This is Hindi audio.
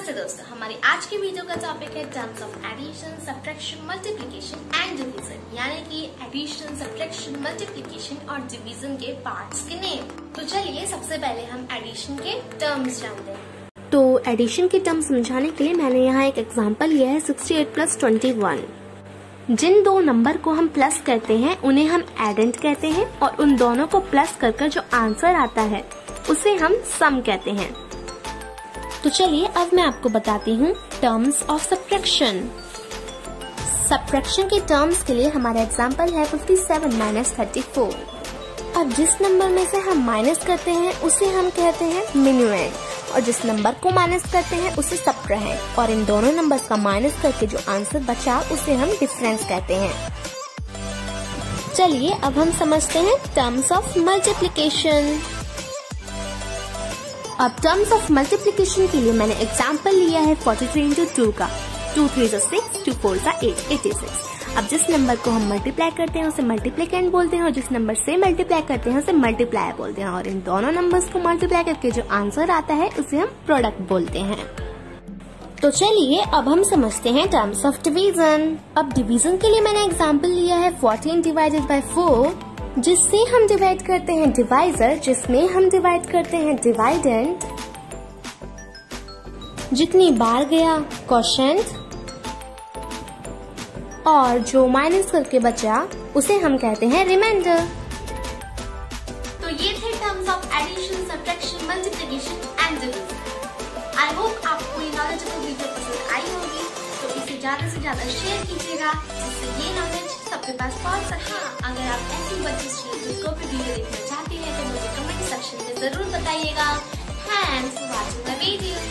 नमस्ते दोस्तों, हमारी आज की वीडियो का टॉपिक है terms of addition subtraction multiplication and division यानी कि एडिशन सब्ट्रैक्शन मल्टीप्लिकेशन और डिवीज़न के पार्ट्स के नेम तो चलिए, सबसे पहले हम एडिशन के टर्म्स जानते हैं. तो एडिशन के टर्म समझाने के लिए मैंने यहाँ एक एग्ज़ाम्पल लिया है 68 प्लस ट्वेंटी वन जिन दो नंबर को हम प्लस करते हैं, उन्हें हम एडेंट कहते हैं और उन दोनों को प्लस कर जो आंसर आता है, उसे हम सम कहते हैं. तो चलिए अब मैं आपको बताती हूँ टर्म्स ऑफ़ सब्ट्रैक्शन सब्ट्रैक्शन के टर्म्स के लिए हमारा एग्ज़ाम्पल है 57 सेवन माइनस थर्टी अब जिस नंबर में से हम माइनस करते हैं, उसे हम कहते हैं मिन्यूएंड और जिस नंबर को माइनस करते हैं, उसे सब्ट्रैक्ट और इन दोनों नंबर्स का माइनस करके जो आंसर बचा, उसे हम डिफरेंस कहते हैं. चलिए अब हम समझते हैं टर्म्स ऑफ़ मल्टीप्लीकेशन अब टर्म्स ऑफ़ मल्टीप्लीकेशन के लिए मैंने एग्ज़ाम्पल लिया है 43 थ्री इंटू टू का टू थ्री जो सिक्स टू फोर का एट एटी सिक्स अब जिस नंबर को हम मल्टीप्लाई करते हैं, उसे मल्टीप्लीकेंट बोलते हैं, और जिस नंबर से मल्टीप्लाई करते हैं, उसे मल्टीप्लाई बोलते हैं। और इन दोनों नंबर्स को मल्टीप्लाई करके जो आंसर आता है, उसे हम प्रोडक्ट बोलते हैं। तो चलिए, अब हम समझते हैं टर्म्स ऑफ़ डिवीज़न अब डिवीज़न के लिए मैंने एग्ज़ाम्पल लिया है 14 डिवाइडेड बाई 4 जिससे हम डिवाइड करते हैं डिवाइजर जिसमें हम डिवाइड करते हैं डिवाइडेंट जितनी बार गया क्वेश्चन और जो माइनस करके बचा, उसे हम कहते हैं रिमाइंडर तो ये थे terms of addition subtraction multiplication and division I hope आपको ये नॉलेजेबल वीडियो पसंद आई होगी। तो इसे ज़्यादा से ज़्यादा शेयर कीजिएगा, जिससे ये सबके पास कौन सा हाँ। अगर आप ऐसी बच्ची को भी वीडियो देखना चाहती हैं तो मुझे कमेंट सेक्शन में ज़रूर बताइएगा। Thanks for watching the video